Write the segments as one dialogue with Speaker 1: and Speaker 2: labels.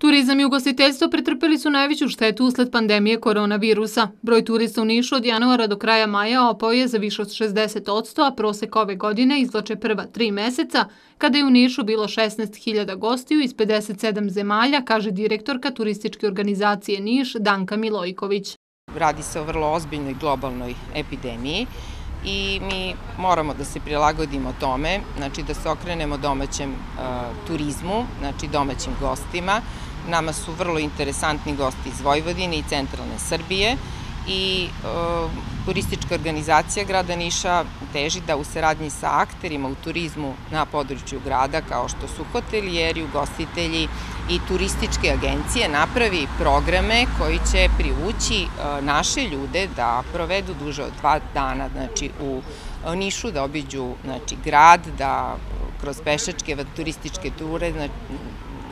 Speaker 1: Turizam i ugostiteljstvo pretrpeli su najveću štetu usled pandemije koronavirusa. Broj turista u Nišu od januara do kraja maja opao je za više od 60%, a prosek ove godine izlače prva tri meseca, kada je u Nišu bilo 16.000 gostiju iz 57 zemalja, kaže direktorka turističke organizacije Niš Danka Milojković.
Speaker 2: Radi se o vrlo ozbiljnoj globalnoj epidemiji i mi moramo da se prilagodimo tome, znači da se okrenemo domaćem turizmu, znači domaćim gostima. Nama su vrlo interesantni gosti iz Vojvodine i centralne Srbije i uh, turistička organizacija grada Niša teži da u saradnji sa akterima u turizmu na području grada kao što su hotelijeri, ugostitelji i turističke agencije napravi programe koji će privući uh, naše ljude da provedu duže od dva dana znači, u Nišu, da obiđu znači, grad, da kroz pešačke turističke ture znači,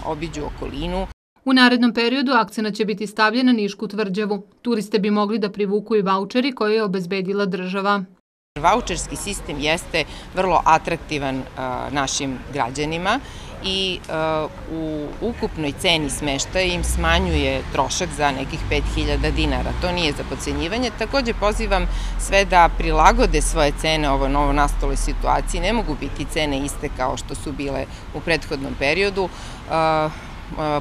Speaker 2: obiđu okolinu.
Speaker 1: U narednom periodu akcena će biti stavljena Nišku tvrđavu. Turiste bi mogli da privuku i voucheri koje je obezbedila država.
Speaker 2: Voucherski sistem jeste vrlo atraktivan našim građanima i u ukupnoj ceni smeštaja im smanjuje trošak za nekih 5000 dinara. To nije za pocenjivanje. Takođe pozivam sve da prilagode svoje cene ovo novo nastole situaciji. Ne mogu biti cene iste kao što su bile u prethodnom periodu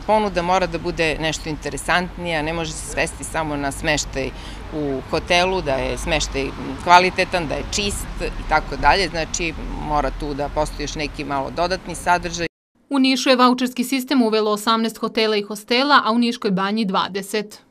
Speaker 2: ponuda mora da bude nešto interesantnija, ne može se svesti samo na smeštaj u hotelu, da je smeštaj kvalitetan, da je čist i tako dalje, znači mora tu da postoji još neki malo dodatni sadržaj.
Speaker 1: U Nišu je voucherski sistem uvelo 18 hotela i hostela, a u Niškoj banji 20.